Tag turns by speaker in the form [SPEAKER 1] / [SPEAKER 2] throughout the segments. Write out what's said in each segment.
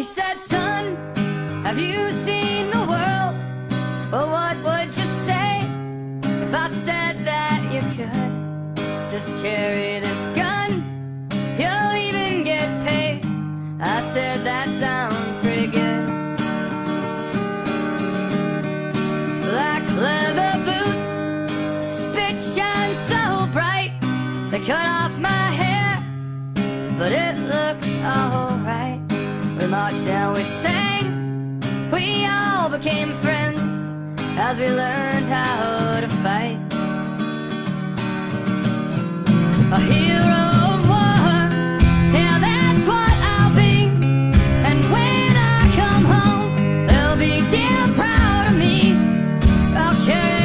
[SPEAKER 1] He said, son, have you seen the world? Well, what would you say if I said that you could just carry this gun? You'll even get paid. I said, that sounds pretty good. Like leather boots, spit shine so bright. They cut off my hair, but it looks alright. We marched and we sang, we all became friends as we learned how to fight. A hero war. Her, now that's what I'll be, and when I come home, they'll be deal proud of war, yeah,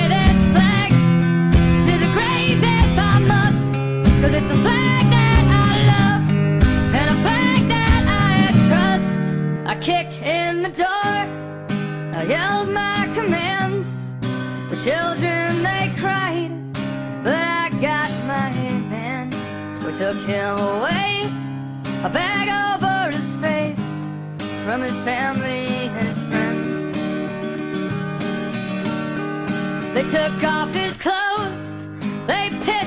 [SPEAKER 1] kicked in the door, I yelled my commands. The children they cried, but I got my man. We took him away, a bag over his face, from his family and his friends. They took off his clothes, they pissed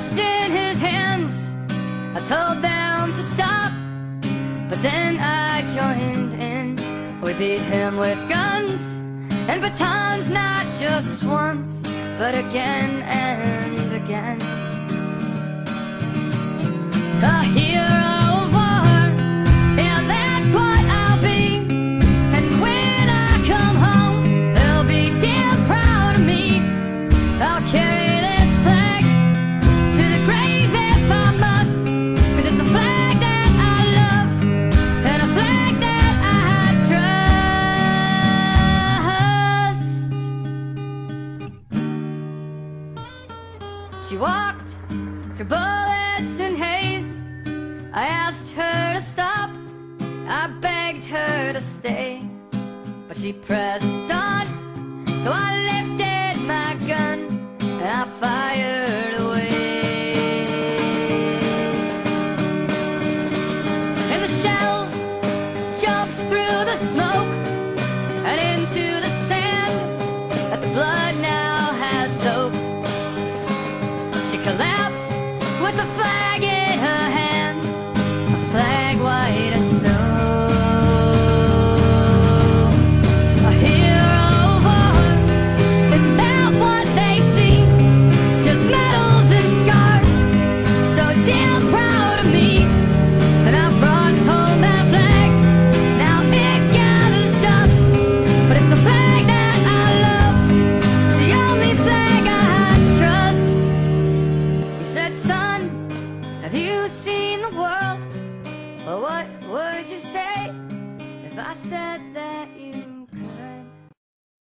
[SPEAKER 1] We beat him with guns and batons, not just once, but again and again. A hero She walked through bullets and haze. I asked her to stop, I begged her to stay, but she pressed on. So I lifted my gun and I fired away. And the shells jumped through the smoke and into the She collapsed with a flag what would you say if I said that you